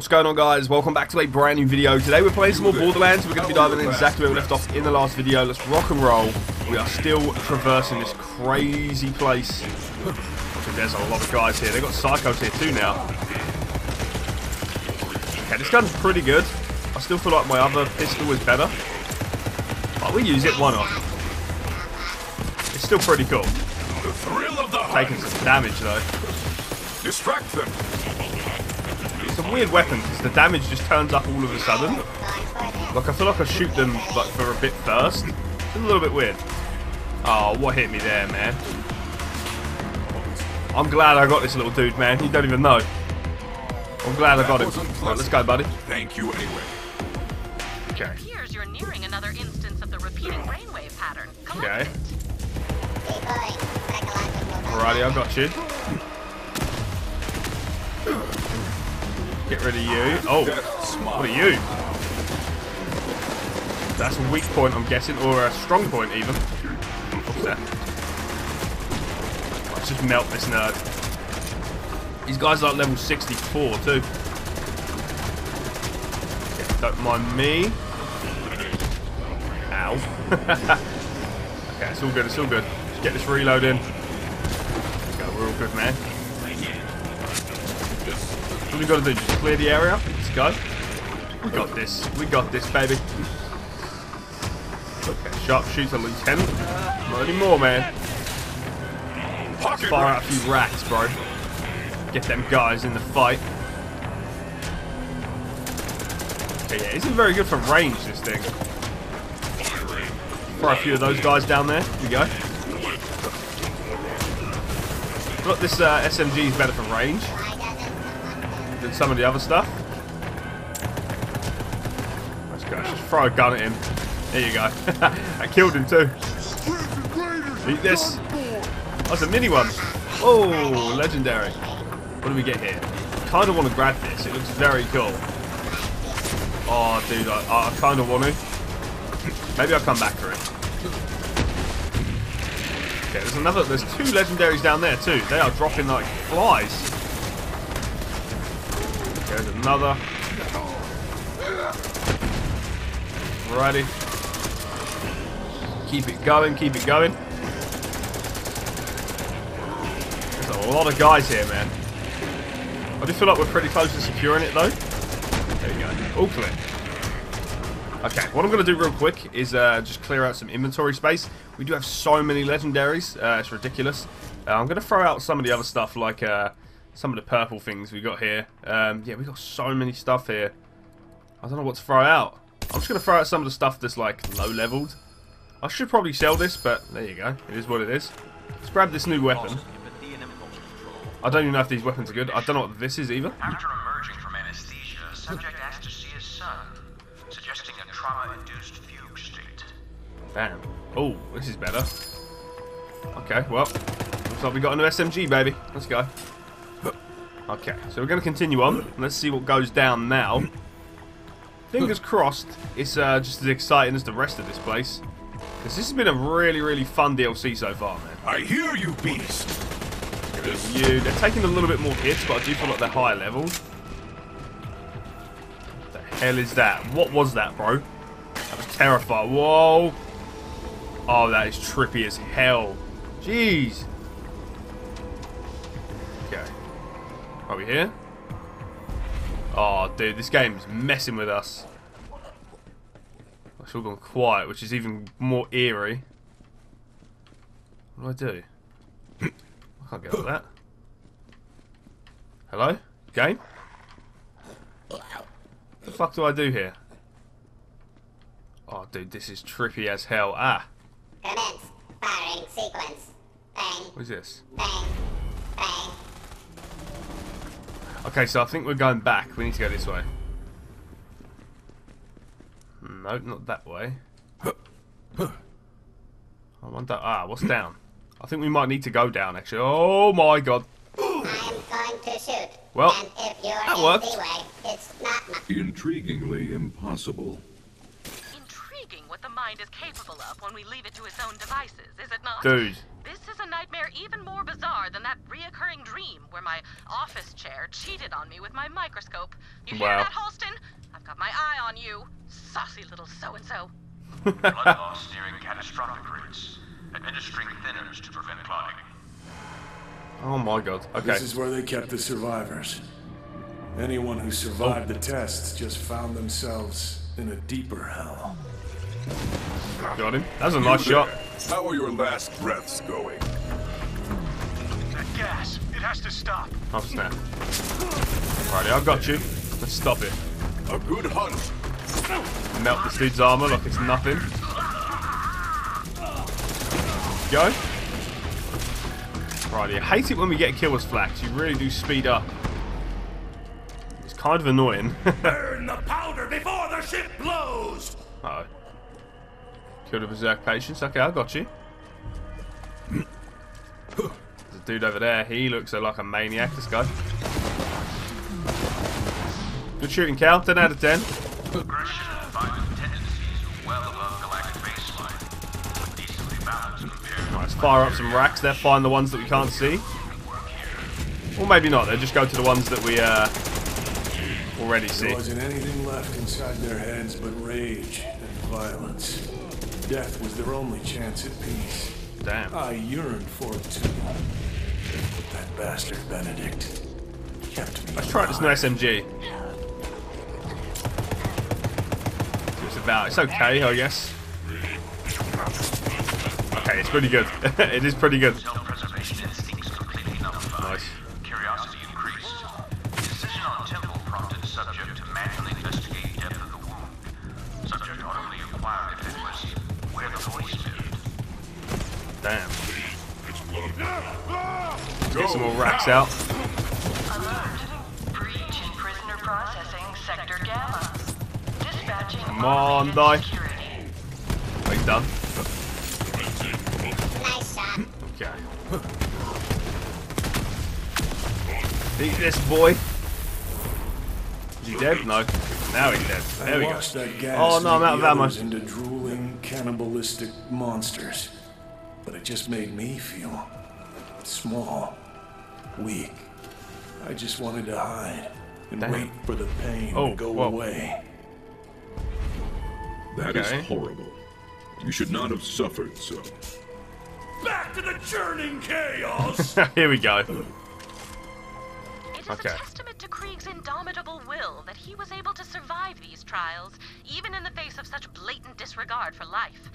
What's going on guys? Welcome back to a brand new video. Today we're playing some more Borderlands. We're going to be diving in exactly where we left off in the last video. Let's rock and roll. We are still traversing this crazy place. There's a lot of guys here. They've got Psychos here too now. Okay, this gun's pretty good. I still feel like my other pistol is better. But we use it, why not? It's still pretty cool. The thrill of the Taking some damage though. Distract them. It's a weird weapons because the damage just turns up all of a sudden. Like I feel like I shoot them like for a bit first. It's a little bit weird. Oh, what hit me there, man? I'm glad I got this little dude, man. You don't even know. I'm glad I got him. Right, let's go, buddy. Thank you anyway. Okay. appears you're nearing another instance of the repeating brainwave pattern. Okay. It. Alrighty, I've got you. Get rid of you. Oh, what are you? That's a weak point, I'm guessing, or a strong point, even. What's that? Let's just melt this nerd. These guys are like level 64, too. Okay, don't mind me. Ow. okay, it's all good, it's all good. Just get this reload in. Go, we're all good, man. What we gotta do? Just clear the area? Let's go. We got this. We got this, baby. Okay, sharpshooter lieutenant. Not anymore, man. Pocket Fire out a few racks, bro. Get them guys in the fight. Okay, yeah, isn't very good for range, this thing. Fire a few of those guys down there. Here we go. Look, this uh, SMG is better for range than some of the other stuff. Let's go. Just throw a gun at him. There you go. I killed him too. Eat this. That's a mini one. Oh, legendary. What do we get here? Kind of want to grab this. It looks very cool. Oh, dude, I, I kind of want to. Maybe I'll come back for it. Okay, there's another. There's two legendaries down there too. They are dropping like flies. There's another. Righty. Keep it going, keep it going. There's a lot of guys here, man. I do feel like we're pretty close to securing it, though. There you go. All clear. Okay, what I'm going to do real quick is uh, just clear out some inventory space. We do have so many legendaries. Uh, it's ridiculous. Uh, I'm going to throw out some of the other stuff, like uh, some of the purple things we got here. Um, yeah, we got so many stuff here. I don't know what to throw out. I'm just going to throw out some of the stuff that's, like, low-leveled. I should probably sell this, but there you go. It is what it is. Let's grab this new weapon. I don't even know if these weapons are good. I don't know what this is either. After emerging from anesthesia, subject asked to see his son, suggesting a trauma-induced fugue state. Damn. Oh, this is better. Okay, well, looks like we got a new SMG, baby. Let's go. Okay, so we're going to continue on. Let's see what goes down now. Fingers crossed, it's uh, just as exciting as the rest of this place. Because this has been a really, really fun DLC so far, man. I hear you, beast. You, they're taking a little bit more hits, but I do feel like they're higher leveled. What the hell is that? What was that, bro? That was terrifying. Whoa. Oh, that is trippy as hell. Jeez. Are we here? Oh, dude, this game's messing with us. It's all gone quiet, which is even more eerie. What do I do? I can't get out of that. Hello? Game? What the fuck do I do here? Oh, dude, this is trippy as hell. Ah, Commence firing sequence. Bang, what is this? bang, bang. Okay, so I think we're going back. We need to go this way. No, not that way. I wonder. Ah, what's down? I think we might need to go down, actually. Oh my god. I am going to shoot. Well, and if you're that in worked. the way, it's not my... intriguingly impossible. Intriguing what the mind is capable of when we leave it to its own devices, is it not? Dude. This is a nightmare even more bizarre than that reoccurring dream where my office chair cheated on me with my microscope. You hear that, Halston? I've got my eye on you, saucy little so-and-so. Blood loss nearing catastrophic rates. Administering thinners to prevent clotting. Oh my god. Okay. This is where they kept the survivors. Anyone who survived the tests just found themselves in a deeper hell. Got him. That was a nice shot. How are your last breaths going? That gas, it has to stop. Oh snap. Righty, I've got you. Let's stop it. A good hunt. Melt this dude's armor like it's nothing. Go. Righty, I hate it when we get a kill with flax. You really do speed up. It's kind of annoying. Burn the powder before the ship blows. Uh oh. Killed a berserk patience. Okay, I got you. There's a dude over there. He looks like a maniac, this guy. Good shooting, Cal. 10 out of 10. Aggression and violent tendencies are well above galactic baseline. but Decently balanced compared to Right, let's fire up some racks there. Find the ones that we can't see. Or maybe not. They'll just go to the ones that we uh, already see. There wasn't anything left inside their heads but rage and violence. Death was their only chance at peace. Damn. I yearned for it too. But that bastard Benedict kept me Let's try this new alive. SMG. It's about. It's okay, I guess. Okay, it's pretty good. it is pretty good. Damn. Get some more racks out. Alert. Breach in prisoner processing sector Gamma. Dispatching Come on, die. Are he's done. Nice shot. Okay. Eat this boy. Is he dead? No. Now he's dead. There we go. watched that oh, gas Oh no, I'm make out of ammo. into drooling, cannibalistic monsters. But it just made me feel small, weak. I just wanted to hide and Damn. wait for the pain Oh, to go whoa. away. That is Okay. horrible. You should not have suffered so. Back to the churning chaos! Here we go. Uh, it is Okay. a testament to Krieg's indomitable will that he was able to survive these trials, even in the face of such blatant disregard for life.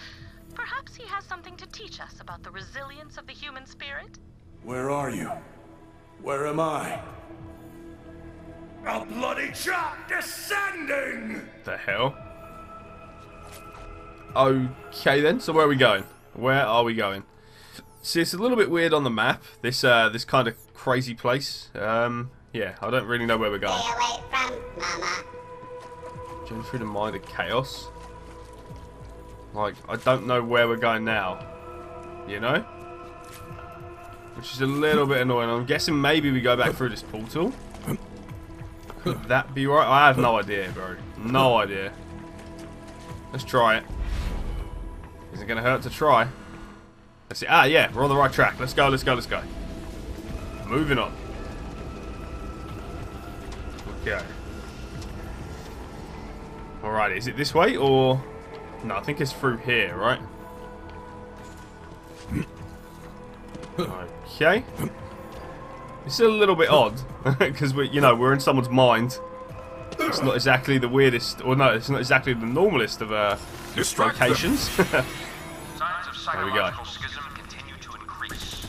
Perhaps he has something to teach us about the resilience of the human spirit? Where are you? Where am I? A bloody shot descending! The hell? Okay then, so where are we going? Where are we going? See, it's a little bit weird on the map. This uh, this kind of crazy place. Um, yeah, I don't really know where we're going. Stay away from Mama. Journey through the mind of chaos. Like, I don't know where we're going now. You know? Which is a little bit annoying. I'm guessing maybe we go back through this portal. Could that be right? I have no idea, bro. No idea. Let's try it. Isn't gonna hurt to try. Let's see. Ah, yeah, we're on the right track. Let's go, let's go, let's go. Moving on. Okay. Alright, is it this way or... No, I think it's through here, right? Okay. It's a little bit odd, because we, you know, we're in someone's mind. It's not exactly the weirdest, or no, it's not exactly the normalest of uh, Distract locations. Signs of There we go. psychological schism continue to increase.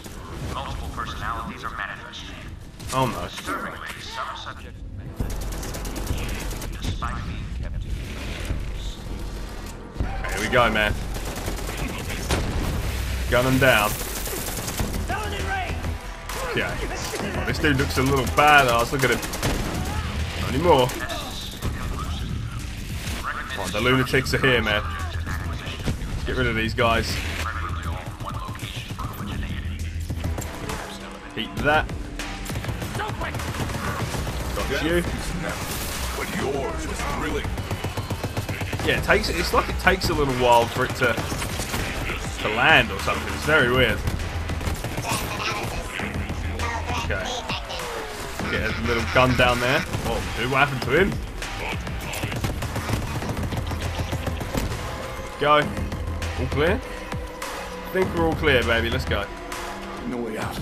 Multiple personalities are manifesting. oh no. We go, man. Gun them down. Yeah. Oh, this dude looks a little badass. Look at him. Not anymore. Oh, the lunatics are here, man. Let's Get rid of these guys. Keep that. Got you. But yours was thrilling. Yeah, it takes. It's like it takes a little while for it to to land or something. It's very weird. Okay. Get a little gun down there. Oh, dude, what happened to him? Go. All clear? I think we're all clear, baby. Let's go. No way out.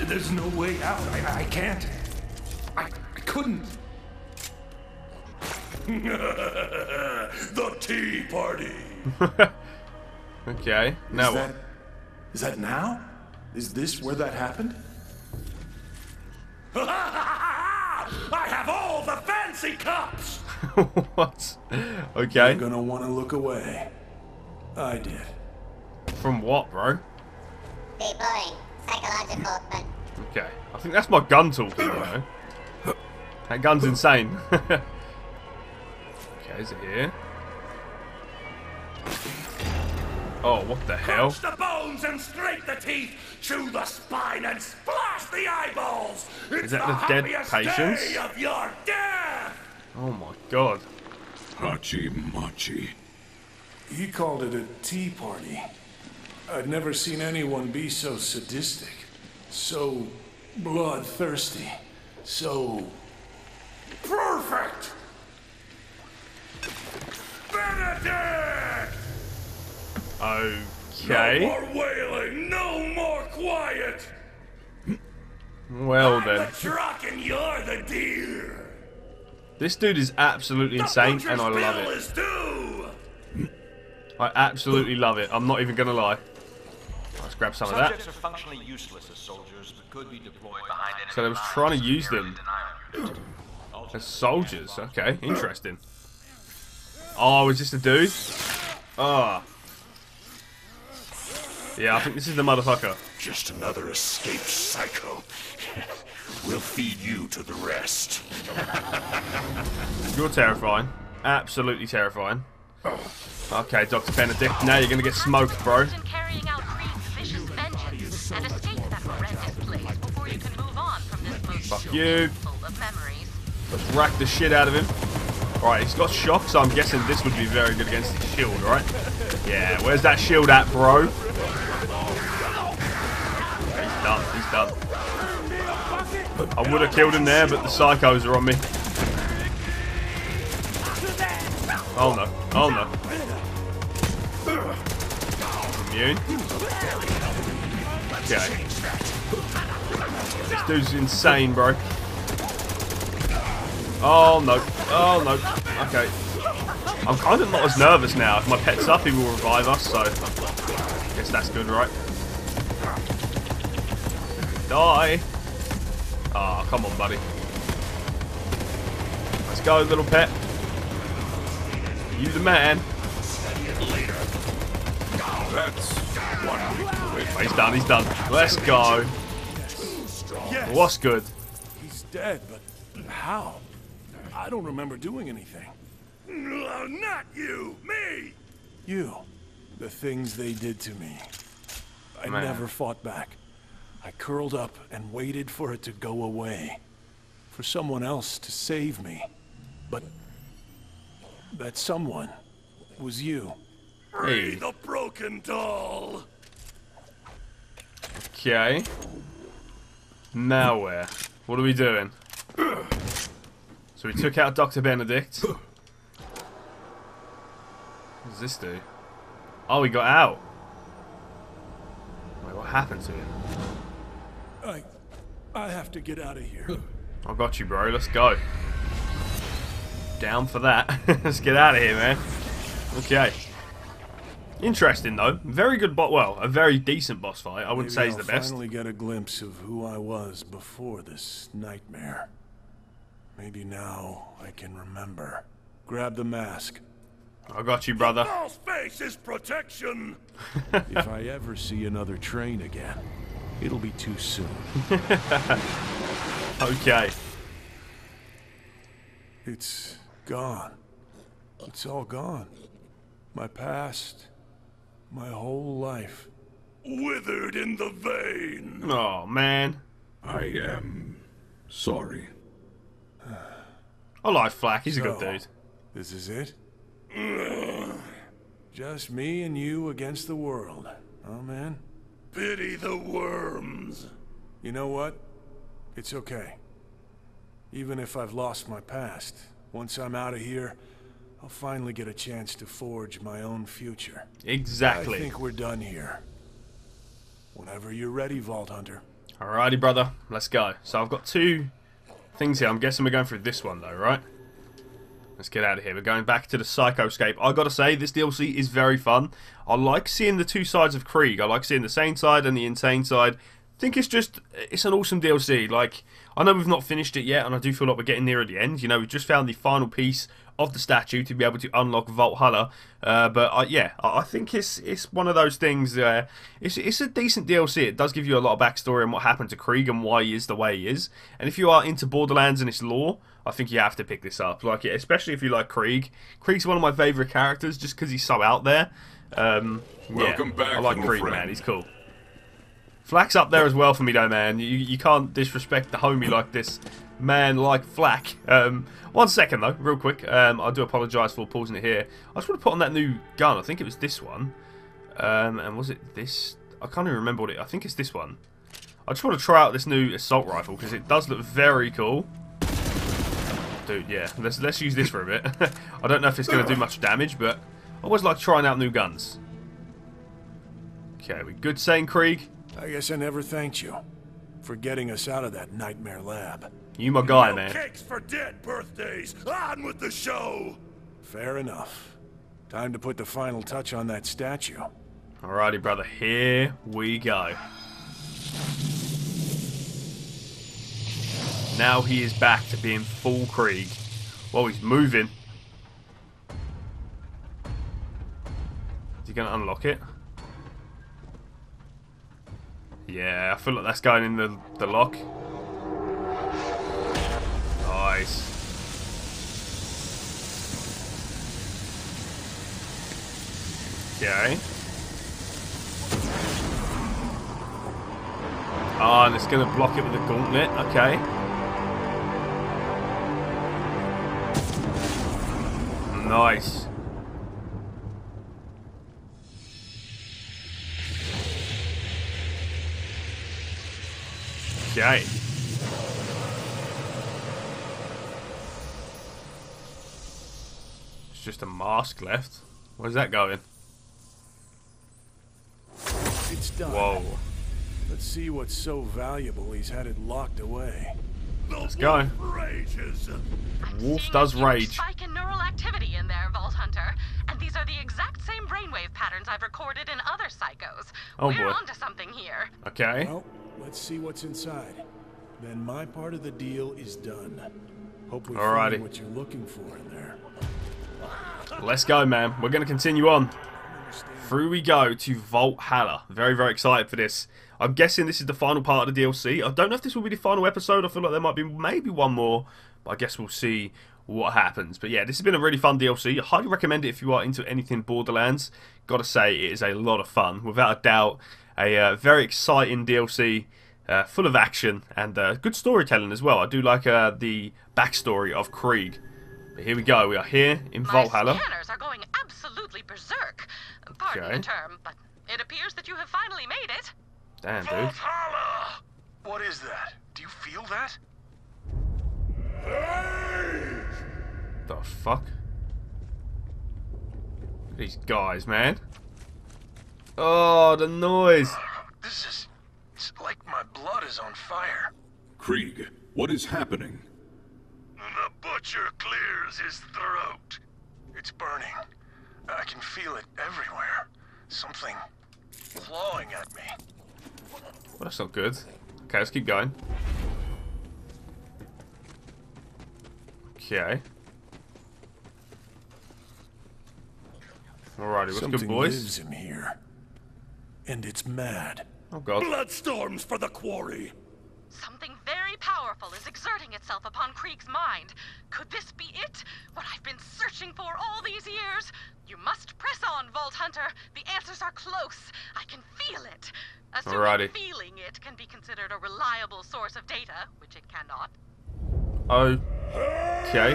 There's no way out. I, I can't. I, I couldn't. the Tea Party. Okay. Now is that, is that now? Is this where that happened? I have all the fancy cups. what? Okay. You're gonna want to look away. I did. From what, bro? Deploying. Psychological, but Okay. I think that's my gun talking, you know. That gun's insane. okay, is it here? Oh, what the hell? Crunch the bones and scrape the teeth, chew the spine and splash the eyeballs. It's that the, the dead happiest patients? day of your death. Oh my god. Hachi Machi. He called it a tea party. I'd never seen anyone be so sadistic, so bloodthirsty, so. Perfect. Benedict! Okay. No more wailing, no more quiet. Well I'm then. the truck and you're the deer. This dude is absolutely The insane and I love bill it. is due. I absolutely love it. I'm not even gonna lie. Let's grab some of that. Are functionally useless as soldiers, but could be deployed behind enemy So they was trying to use them. As soldiers. Okay, interesting. Oh, is this the dude? Ah. Yeah, I think this is the motherfucker. Just another escaped psycho. we'll feed you to the rest. You're terrifying. Absolutely terrifying. Okay, Dr. Benedict, now you're gonna get smoked, bro. Carrying out vicious vengeance and escape that horrendous place before you can move on from this most Fuck you. of memories. Let's rack the shit out of him. Alright, he's got shock, so I'm guessing this would be very good against his shield, right? Yeah, where's that shield at, bro? Done, he's done. I would have killed him there, but the psychos are on me. Oh no, oh no. Immune. Okay. This dude's insane, bro. Oh no. Oh no. Okay. I'm kind of not as nervous now. If my pet's up, he will revive us, so. I Guess that's good, right? Die. Ah, come on, buddy. Let's go, little pet. You the man. That's one. He's done, he's done. Let's go. Yes! What's good? He's dead, but how? I don't remember doing anything. No, not you, me. You. The things they did to me. I Man. never fought back. I curled up and waited for it to go away. For someone else to save me. But that someone was you. Hey. The broken doll. Okay. Now where? What are we doing? So we took out Dr. Benedict. What does this do? Oh, we got out. Wait, what happened to him? I I have to get out of here. I got you, bro. Let's go. Down for that. Let's get out of here, man. Okay. Interesting, though. Very good bot. Well, a very decent boss fight. I wouldn't Maybe say he's the best. finally get a glimpse of who I was before this nightmare. Maybe now I can remember. Grab the mask. I got you, brother. Doll's face is protection. if I ever see another train again, it'll be too soon. Okay. It's gone. It's all gone. My past, my whole life. Withered in the vein. Oh, man. I am sorry. I like FL4K. He's a good dude. This is it? Just me and you against the world. Oh, man? Pity the worms. You know what? It's okay. Even if I've lost my past, once I'm out of here, I'll finally get a chance to forge my own future. Exactly. I think we're done here. Whenever you're ready, Vault Hunter. Alrighty, brother. Let's go. So I've got two things here. I'm guessing we're going through this one, though, right? Let's get out of here. We're going back to the Psychoscape. i got to say, this DLC is very fun. I like seeing the two sides of Krieg. I like seeing the sane side and the insane side. I think it's just, it's an awesome DLC. Like, I know we've not finished it yet, and I do feel like we're getting near at the end. You know, we've just found the final piece of the statue to be able to unlock Valhalla. Uh, but uh, yeah, I think it's it's one of those things. Uh, it's it's a decent DLC. It does give you a lot of backstory on what happened to Krieg and why he is the way he is. And if you are into Borderlands and its lore, I think you have to pick this up. Like, especially if you like Krieg. Krieg's one of my favorite characters just because he's so out there. Um, Welcome yeah, back, I like Krieg, friend. man. He's cool. FL4K's up there as well for me, though, man. You, you can't disrespect the homie like this man like FL4K. Um, one second, though, real quick. Um, I do apologise for pausing it here. I just want to put on that new gun. I think it was this one. Um, and was it this? I can't even remember what it... I think it's this one. I just want to try out this new assault rifle because it does look very cool. Dude, yeah. Let's, let's use this for a bit. I don't know if it's going to do much damage, but I always like trying out new guns. Okay, we good saying, Krieg? I guess I never thanked you for getting us out of that nightmare lab. You my guy, no man. cakes for dead birthdays. On with the show. Fair enough. Time to put the final touch on that statue. Alrighty, brother. Here we go. Now he is back to being full Krieg. Well, he's moving. Is he going to unlock it? Yeah, I feel like that's going in the, the lock. Nice. Okay. Oh, and it's going to block it with a gauntlet. Okay. Nice. Okay. Just a mask left. Where's that going? It's done. Whoa. Let's see what's so valuable he's had it locked away. Let's go. Rages. I'm Wolf does rage. Spike in neural activity in there, Vault Hunter, and these are the exact same brainwave patterns I've recorded in other psychos. Oh, We're boy. onto something here. Okay. Well, let's see what's inside. Then my part of the deal is done. Hope we Alrighty. find what you're looking for in there. Let's go, man. We're going to continue on. Through we go to Valhalla. Very, very excited for this. I'm guessing this is the final part of the DLC. I don't know if this will be the final episode. I feel like there might be maybe one more, but I guess we'll see what happens. But yeah, this has been a really fun DLC. I highly recommend it if you are into anything Borderlands. Gotta say, it is a lot of fun. Without a doubt, a uh, very exciting DLC. Uh, full of action and uh, good storytelling as well. I do like uh, the backstory of Krieg. But here we go. We are here in My Valhalla. scanners are going absolutely berserk. Pardon Okay. the term, but it appears that you have finally made it. Damn, dude. Valhalla. What is that? Do you feel that? The fuck? These guys, man. Oh, the noise. This is. It's like my blood is on fire. Krieg, what is happening? The butcher clears his throat. It's burning. I can feel it everywhere. Something clawing at me. Well, that's not good. Okay, let's keep going. Okay. Alrighty, what's Something good, boys? lives in here. And it's mad. Oh, God. Bloodstorms for the quarry. Something very powerful is exerting itself upon Krieg's mind. Could this be it? What I've been searching for all these years? You must press on, Vault Hunter. The answers are close. I can feel it. Assuming Alrighty. feeling it can be considered a reliable source of data, which it cannot. Okay.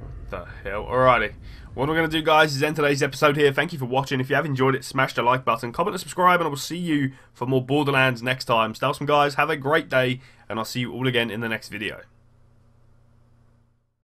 What the hell? Alrighty. What we're going to do, guys, is end today's episode here. Thank you for watching. If you have enjoyed it, smash the like button, comment and subscribe, and I will see you for more Borderlands next time. Stay awesome, guys. Have a great day, and I'll see you all again in the next video.